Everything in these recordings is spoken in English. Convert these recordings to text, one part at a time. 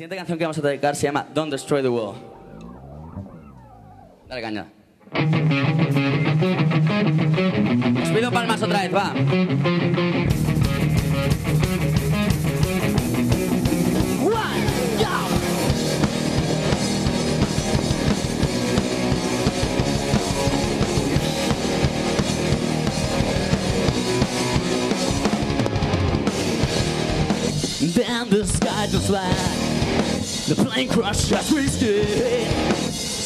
siguiente canción que vamos a dedicar se llama Don't Destroy the World. Dale caña. Os pido palmas otra vez, va. Then the sky just black The plane crashed as we stood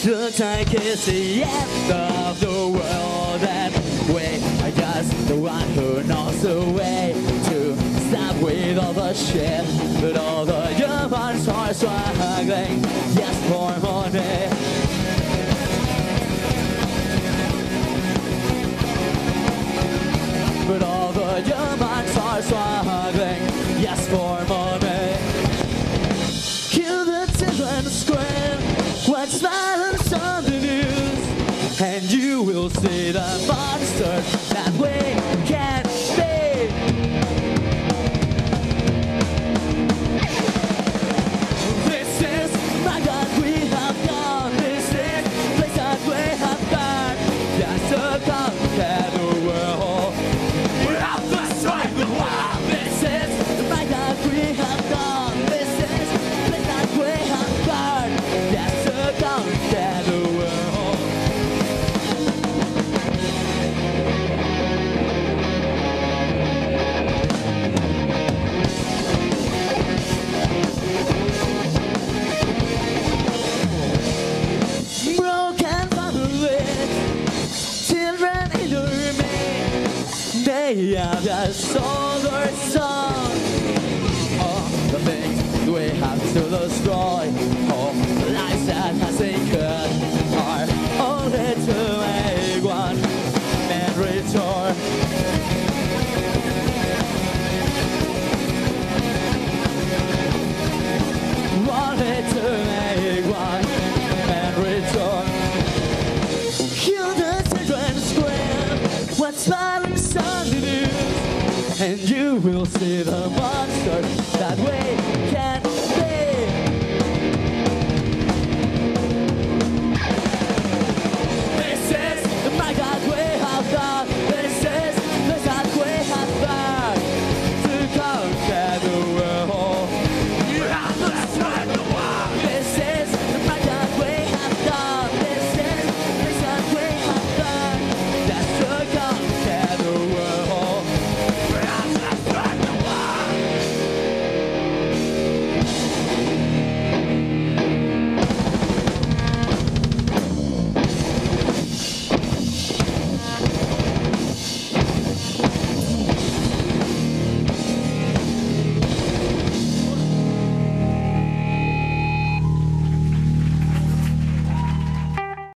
Looks like it's the end of the world And we are just the one who knows the way To stop with all the shit But all the humans are struggling Yes, for money. But all the humans are struggling Yes, for money And you will see the monster That we can't be This is my God we have gone This is place that we have gone. Just to They have just sold their song. All the things we have sun it is. And you will see the monster that we can't